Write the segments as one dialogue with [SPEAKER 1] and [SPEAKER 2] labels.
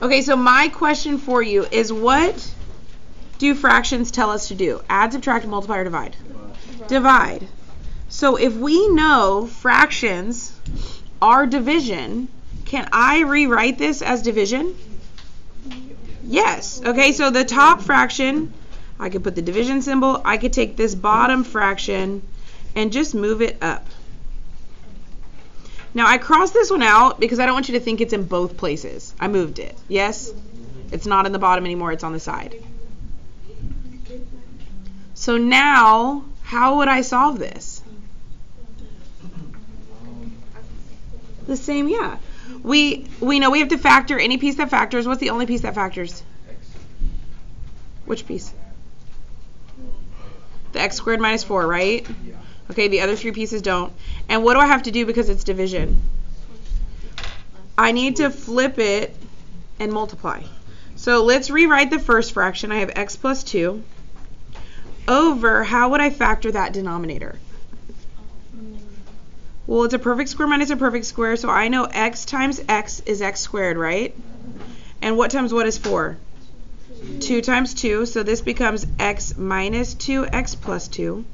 [SPEAKER 1] Okay, so my question for you is what do fractions tell us to do? Add, subtract, multiply, or divide? Divide. So if we know fractions are division, can I rewrite this as division? Yes. Okay, so the top fraction, I could put the division symbol. I could take this bottom fraction and just move it up. Now I crossed this one out because I don't want you to think it's in both places. I moved it. Yes? It's not in the bottom anymore, it's on the side. So now, how would I solve this? The same, yeah. We we know we have to factor any piece that factors. What's the only piece that factors? Which piece? The x squared minus 4, right? Okay, the other three pieces don't. And what do I have to do because it's division? I need to flip it and multiply. So let's rewrite the first fraction. I have x plus 2 over, how would I factor that denominator? Well, it's a perfect square minus a perfect square, so I know x times x is x squared, right? And what times what is 4? 2 times 2, so this becomes x minus 2x plus 2.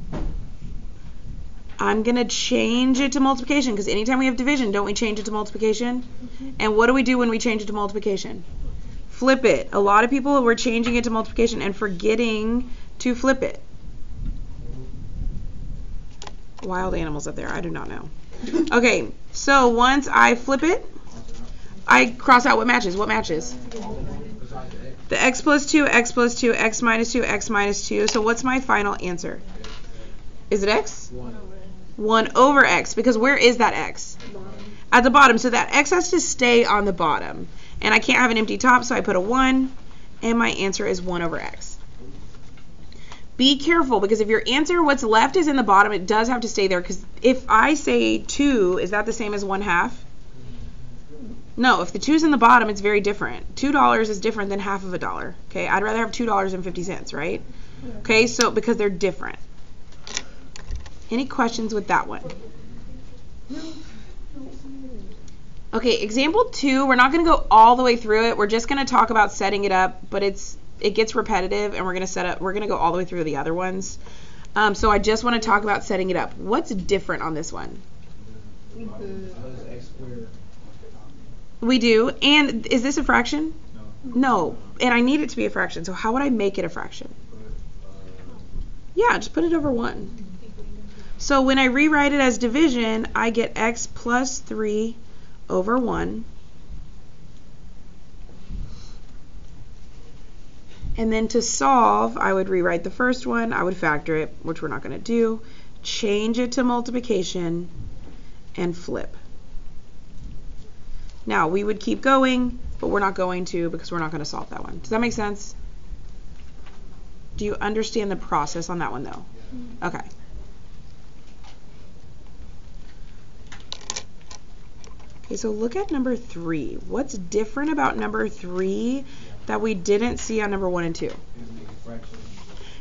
[SPEAKER 1] I'm going to change it to multiplication because anytime we have division, don't we change it to multiplication? Mm-hmm. And what do we do when we change it to multiplication? Flip it. A lot of people were changing it to multiplication and forgetting to flip it. Wild animals up there. I do not know. Okay, so once I flip it, I cross out what matches. What matches? The x plus 2, x plus 2, x minus 2, x minus 2. So what's my final answer? Is it x? 1 over x. Because where is that x? At the bottom. So that x has to stay on the bottom. And I can't have an empty top, so I put a 1. And my answer is 1 over x. Be careful because if your answer, what's left is in the bottom, it does have to stay there. Because if I say 2, is that the same as 1 half? No, if the 2's in the bottom, it's very different. $2 is different than half of a dollar. Okay, I'd rather have $2.50, right? Okay, so because they're different. Any questions with that one? Okay, example two, we're not going to go all the way through it. We're just going to talk about setting it up, but it's it gets repetitive and we're going to set up we're going to go all the way through the other ones. Um, so I just want to talk about setting it up. What's different on this one? We do. And is this a fraction? No. And I need it to be a fraction. So how would I make it a fraction? Yeah, just put it over 1. So when I rewrite it as division, I get x plus 3 over 1. And then to solve, I would rewrite the first one, I would factor it, which we're not going to do, change it to multiplication, and flip. Now, we would keep going, but we're not going to because we're not going to solve that one. Does that make sense? Do you understand the process on that one, though? Okay. Okay, so look at number three. What's different about number three that we didn't see on number one and two?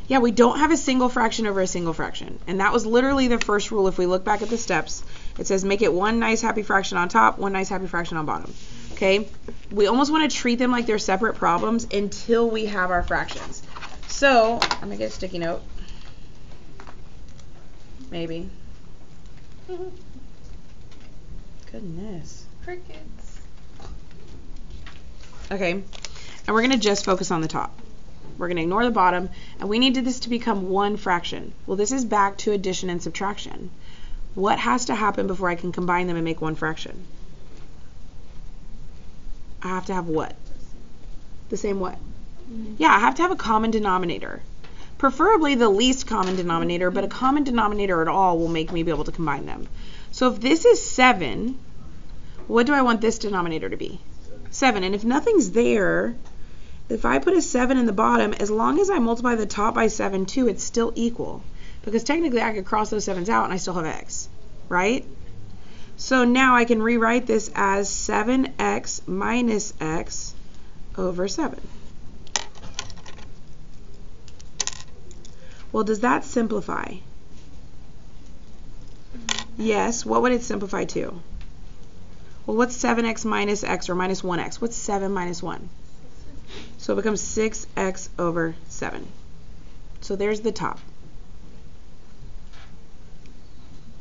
[SPEAKER 1] Yeah, we don't have a single fraction over a single fraction. And that was literally the first rule. If we look back at the steps, it says make it one nice happy fraction on top, one nice happy fraction on bottom. Okay? We almost want to treat them like they're separate problems until we have our fractions. So, I'm going to get a sticky note. Maybe. Goodness.
[SPEAKER 2] Crickets.
[SPEAKER 1] Okay, and we're going to just focus on the top. We're going to ignore the bottom, and we need this to become one fraction. Well, this is back to addition and subtraction. What has to happen before I can combine them and make one fraction? I have to have what? The same what? Mm-hmm. Yeah, I have to have a common denominator. Preferably the least common denominator, but a common denominator at all will make me be able to combine them. So if this is 7, what do I want this denominator to be? 7. And if nothing's there, if I put a 7 in the bottom, as long as I multiply the top by 7 too, it's still equal. Because technically I could cross those 7s out and I still have x, right? So now I can rewrite this as 7x minus x over 7. Well, does that simplify? Yes. What would it simplify to? Well, what's 7x minus x or minus 1x? What's 7 minus 1? So it becomes 6x over 7. So there's the top.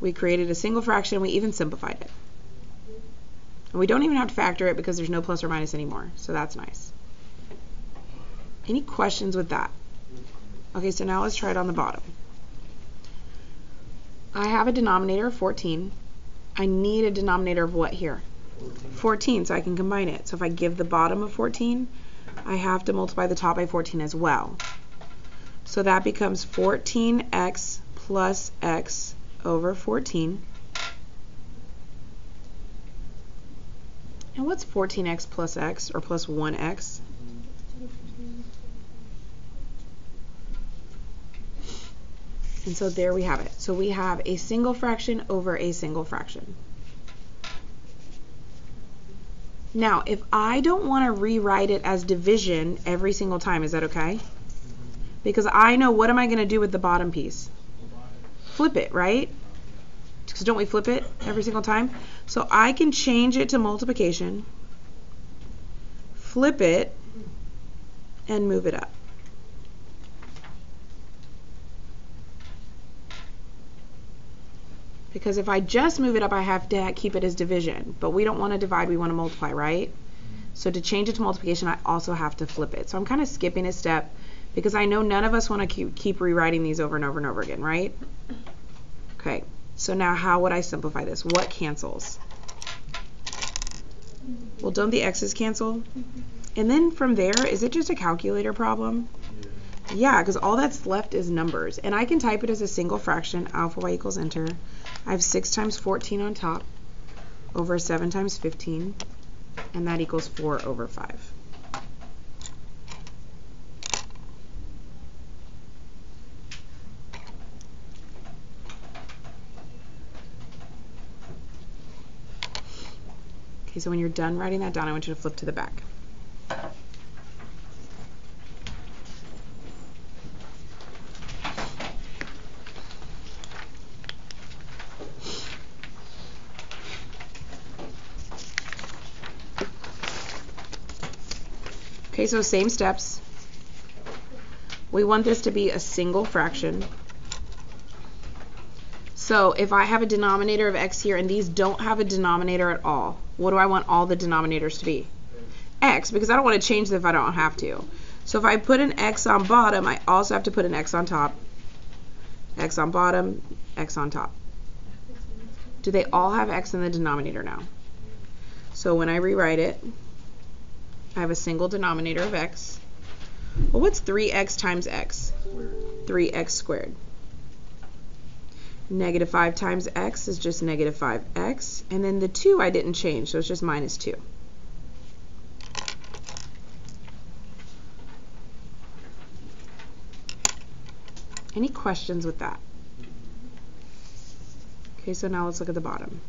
[SPEAKER 1] We created a single fraction. and We even simplified it. And we don't even have to factor it because there's no plus or minus anymore. So that's nice. Any questions with that? Okay, so now let's try it on the bottom. I have a denominator of 14. I need a denominator of what here? 14, so I can combine it. So if I give the bottom of 14, I have to multiply the top by 14 as well. So that becomes 14x plus x over 14. And what's 14x plus x, or plus 1x? And so there we have it. So we have a single fraction over a single fraction. Now, if I don't want to rewrite it as division every single time, is that okay? Because I know what am I going to do with the bottom piece? Flip it, right? Because don't we flip it every single time? So I can change it to multiplication, flip it, and move it up. Because if I just move it up, I have to keep it as division. But we don't want to divide, we want to multiply, right? So to change it to multiplication, I also have to flip it. So I'm kind of skipping a step because I know none of us want to keep, keep rewriting these over and over and over again, right? Okay, so now how would I simplify this? What cancels? Well, don't the x's cancel? And then from there, is it just a calculator problem? Yeah, because all that's left is numbers. And I can type it as a single fraction, alpha y equals enter. I have 6 times 14 on top over 7 times 15, and that equals 4 over 5. Okay, so when you're done writing that down, I want you to flip to the back. So same steps. We want this to be a single fraction. So if I have a denominator of x here and these don't have a denominator at all, what do I want all the denominators to be? x, because I don't want to change them if I don't have to. So if I put an x on bottom, I also have to put an x on top. x on bottom, x on top. Do they all have x in the denominator now? So when I rewrite it, I have a single denominator of x. Well, what's 3x times x? 3x squared. Negative 5 times x is just negative 5x. And then the 2 I didn't change, so it's just minus 2. Any questions with that? Okay, so now let's look at the bottom.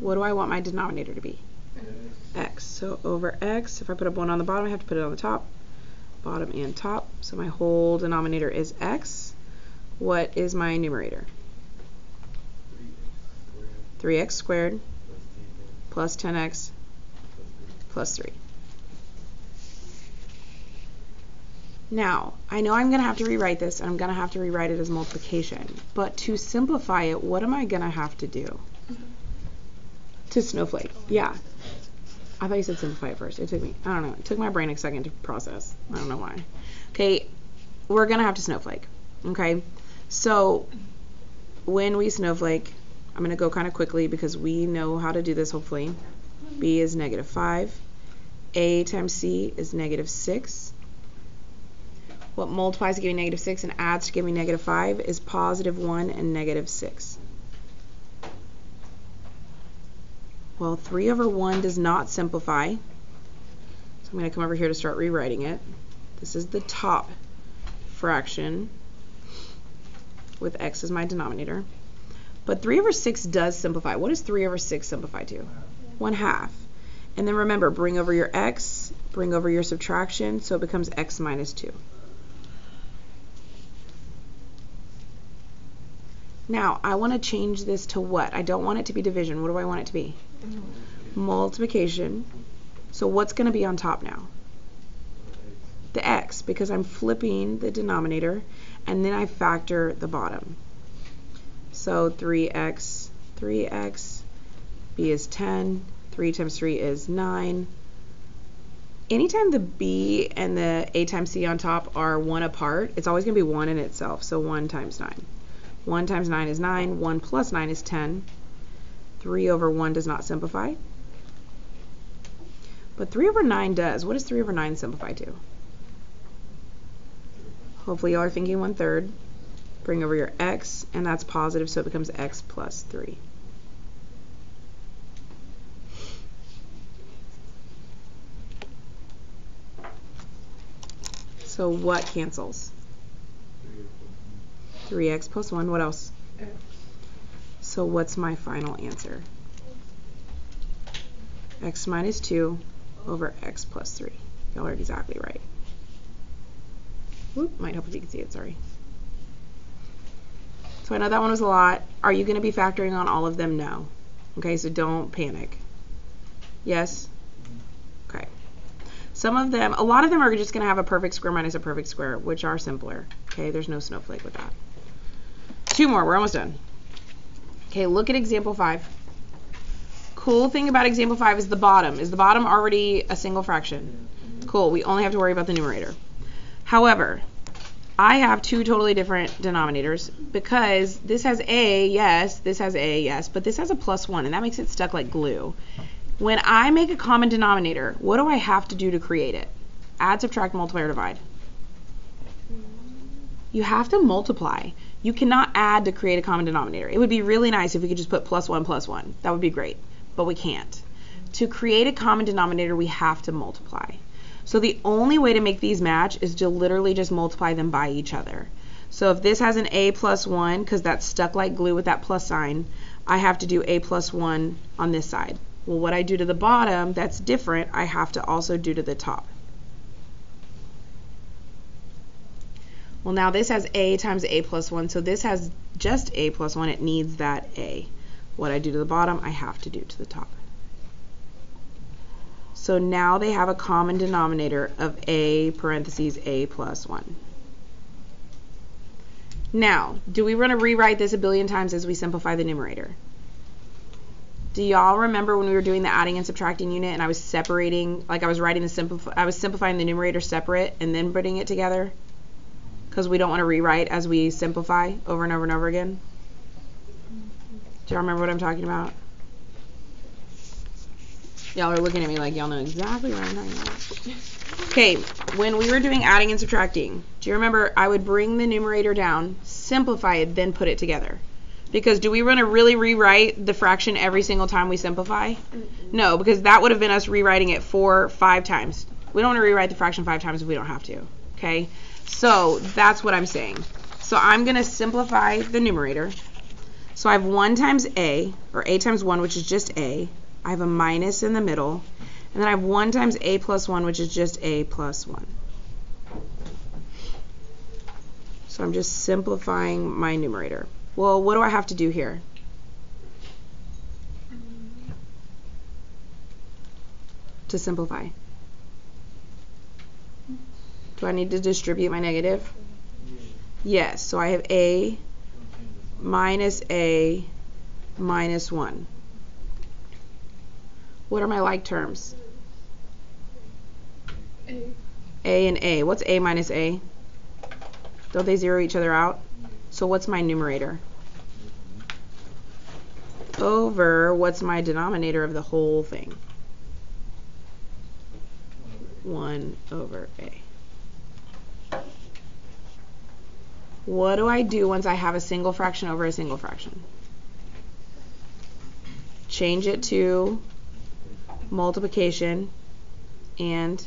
[SPEAKER 1] What do I want my denominator to be? X. So over x, if I put a 1 on the bottom, I have to put it on the top, bottom and top. So my whole denominator is x. What is my numerator? 3x squared plus 10x plus 3. Now, I know I'm going to have to rewrite this, and I'm going to have to rewrite it as multiplication. But to simplify it, what am I going to have to do? To snowflake. Yeah. I thought you said simplify it first. It took me, I don't know, it took my brain a second to process. I don't know why. Okay, we're going to have to snowflake. Okay, so when we snowflake, I'm going to go kind of quickly because we know how to do this hopefully. B is negative 5. A times C is negative 6. What multiplies to give me negative 6 and adds to give me negative 5 is positive 1 and negative 6. Well, 3 over 1 does not simplify. So I'm going to come over here to start rewriting it. This is the top fraction with x as my denominator. But 3 over 6 does simplify. What does 3 over 6 simplify to? 1 half. And then remember, bring over your x, bring over your subtraction, so it becomes x minus 2. Now, I want to change this to what? I don't want it to be division. What do I want it to be? Multiplication. So what's going to be on top now? The x, because I'm flipping the denominator, and then I factor the bottom. So 3x, 3x, b is 10, 3 times 3 is 9. Anytime the b and the a times c on top are 1 apart, it's always going to be 1 in itself, so 1 times 9. 1 times 9 is 9. 1 plus 9 is 10. 3 over 1 does not simplify. But 3 over 9 does. What does 3 over 9 simplify to? Hopefully y'all are thinking 1 third. Bring over your x, and that's positive, so it becomes x plus 3. So what cancels? 3x plus 1. What else? So what's my final answer? x minus 2 over x plus 3. Y'all are exactly right. Whoop, might help if you can see it, sorry. So I know that one was a lot. Are you going to be factoring on all of them? No. Okay, so don't panic. Yes? Okay. Some of them, a lot of them are just going to have a perfect square minus a perfect square, which are simpler. Okay, there's no snowflake with that. Two more, we're almost done. Okay, look at example five. Cool thing about example five is the bottom. Is the bottom already a single fraction? Cool, we only have to worry about the numerator. However, I have two totally different denominators because this has a, yes, this has a, yes, but this has a plus one, and that makes it stuck like glue. When I make a common denominator, what do I have to do to create it? Add, subtract, multiply, or divide. You have to multiply. You cannot add to create a common denominator. It would be really nice if we could just put plus one, plus one. That would be great, but we can't. To create a common denominator, we have to multiply. So the only way to make these match is to literally just multiply them by each other. So if this has an a plus 1, because that's stuck like glue with that plus sign, I have to do a plus 1 on this side. Well, what I do to the bottom that's different, I have to also do to the top. Well, now this has a times a plus 1, so this has just a plus 1. It needs that a. What I do to the bottom, I have to do to the top. So now they have a common denominator of a parentheses a plus 1. Now, do we want to rewrite this a billion times as we simplify the numerator? Do y'all remember when we were doing the adding and subtracting unit and I was separating, like I was writing the simplify, I was simplifying the numerator separate and then putting it together? Because we don't want to rewrite as we simplify over and over and over again. Do y'all remember what I'm talking about? Y'all are looking at me like y'all know exactly what I'm talking about. Okay, when we were doing adding and subtracting, do you remember I would bring the numerator down, simplify it, then put it together? Because do we want to really rewrite the fraction every single time we simplify? No, because that would have been us rewriting it four, five times. We don't want to rewrite the fraction five times if we don't have to. Okay, so that's what I'm saying. So I'm going to simplify the numerator. So I have 1 times a, or a times 1, which is just a. I have a minus in the middle. And then I have 1 times a plus 1, which is just a plus 1. So I'm just simplifying my numerator. Well, what do I have to do here? To simplify. Do I need to distribute my negative? Yes, so I have a minus a minus 1. What are my like terms?
[SPEAKER 2] A.
[SPEAKER 1] A and A. What's A minus A? Don't they zero each other out? So what's my numerator? Over what's my denominator of the whole thing? 1 over A. What do I do once I have a single fraction over a single fraction? Change it to multiplication and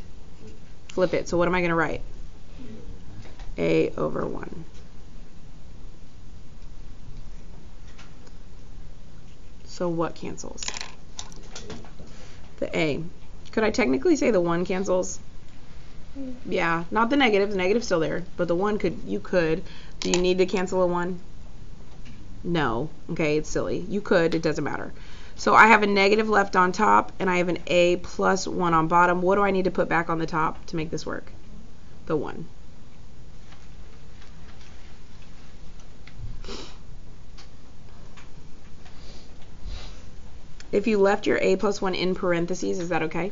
[SPEAKER 1] flip it. So what am I going to write? A over 1. So what cancels? The A. Could I technically say the 1 cancels? Mm. Yeah, not the negative. The negative's still there, but the 1 could, you could. Do you need to cancel a 1? No. Okay, it's silly. You could, it doesn't matter. So I have a negative left on top and I have an a plus 1 on bottom. What do I need to put back on the top to make this work? The 1. If you left your a plus 1 in parentheses, is that okay?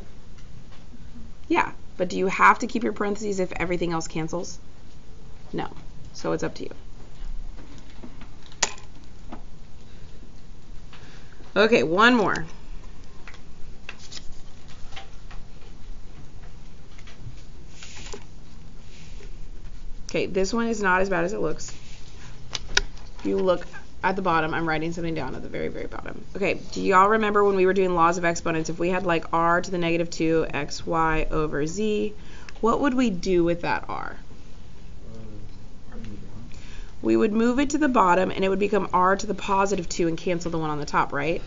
[SPEAKER 1] Yeah, but do you have to keep your parentheses if everything else cancels? No. So it's up to you. Okay, one more. Okay, this one is not as bad as it looks. If you look at the bottom, I'm writing something down at the very, very bottom. Okay, do y'all remember when we were doing laws of exponents, if we had like r to the negative 2 xy over z, what would we do with that r? We would move it to the bottom and it would become r to the positive 2 and cancel the one on the top, right?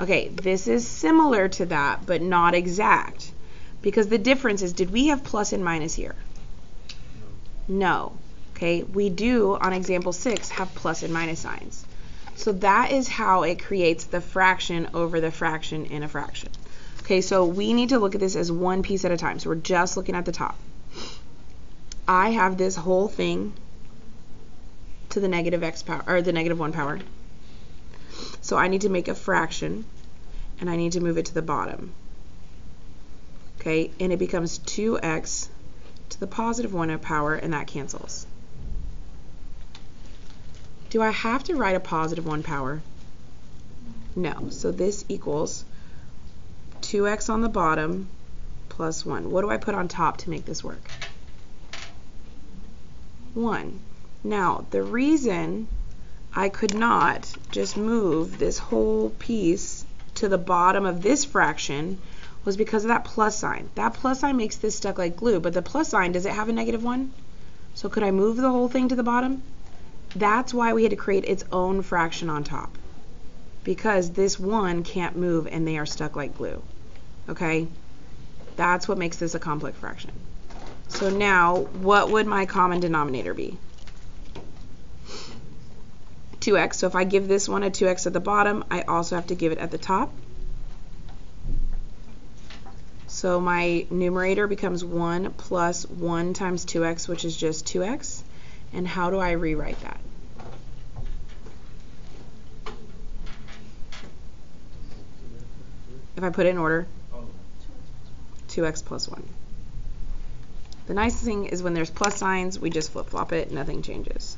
[SPEAKER 1] Okay, this is similar to that, but not exact. Because the difference is, did we have plus and minus here? No. Okay, we do, on example 6, have plus and minus signs. So that is how it creates the fraction over the fraction in a fraction. Okay, so we need to look at this as one piece at a time. So we're just looking at the top. I have this whole thing to the negative x power, or the negative 1 power. So I need to make a fraction, and I need to move it to the bottom. Okay, and it becomes 2x to the positive 1 power, and that cancels. Do I have to write a positive 1 power? No. So this equals 2x on the bottom plus 1. What do I put on top to make this work? 1. Now, the reason I could not just move this whole piece to the bottom of this fraction was because of that plus sign. That plus sign makes this stuck like glue, but the plus sign, does it have a negative one? So could I move the whole thing to the bottom? That's why we had to create its own fraction on top. Because this one can't move and they are stuck like glue. Okay? That's what makes this a complex fraction. So now, what would my common denominator be? 2x. So if I give this one a 2x at the bottom, I also have to give it at the top. So my numerator becomes 1 plus 1 times 2x, which is just 2x. And how do I rewrite that? If I put it in order, 2x plus 1. The nice thing is when there's plus signs, we just flip-flop it, nothing changes.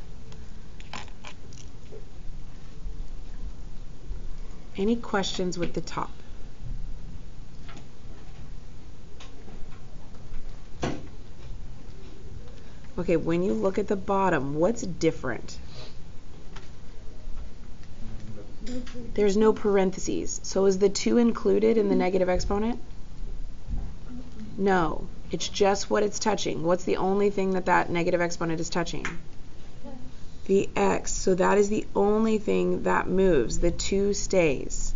[SPEAKER 1] Any questions with the top? Okay, when you look at the bottom, what's different? There's no parentheses. So is the 2 included in the negative exponent? No. It's just what it's touching. What's the only thing that that negative exponent is touching? The x. So that is the only thing that moves. The 2 stays.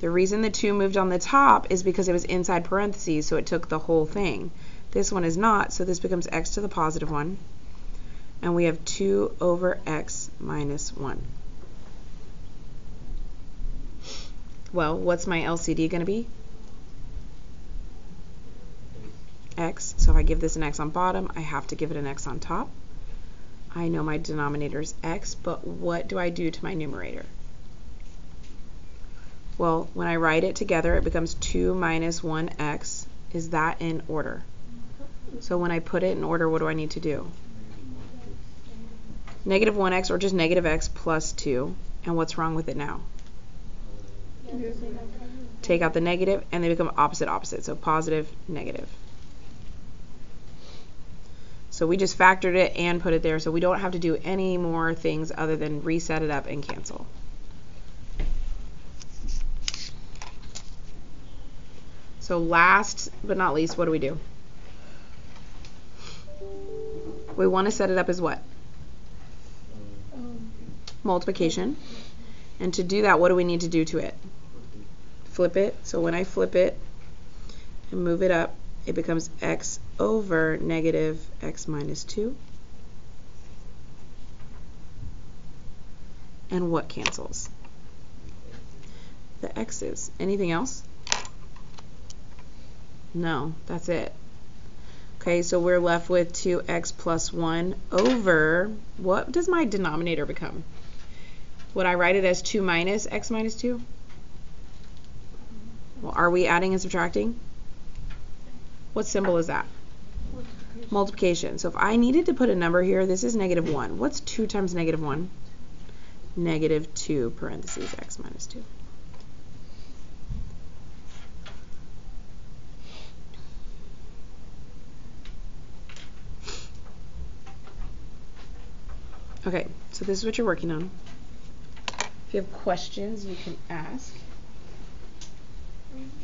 [SPEAKER 1] The reason the 2 moved on the top is because it was inside parentheses, so it took the whole thing. This one is not, so this becomes x to the positive 1. And we have 2 over x minus 1. Well, what's my LCD going to be? x. So if I give this an x on bottom, I have to give it an x on top. I know my denominator is x, but what do I do to my numerator? Well, when I write it together, it becomes 2 minus 1x. Is that in order? So when I put it in order, what do I need to do? Negative 1x or just negative x plus 2. And what's wrong with it now? Take out the negative and they become opposite opposite. So positive, negative. So we just factored it and put it there so we don't have to do any more things other than reset it up and cancel. So last but not least, what do we do? We want to set it up as what? Multiplication. And to do that, what do we need to do to it? Flip it. So when I flip it and move it up, it becomes x over negative x minus 2. And what cancels? The x's. Anything else? No, that's it. Okay, so we're left with 2x plus 1 over, what does my denominator become? Would I write it as 2 minus x minus 2? Well, are we adding and subtracting? What symbol is that? Multiplication. So if I needed to put a number here, this is negative 1. What's 2 times negative 1? Negative 2 parentheses x minus 2. Okay, so this is what you're working on. If you have questions, you can ask. Mm-hmm.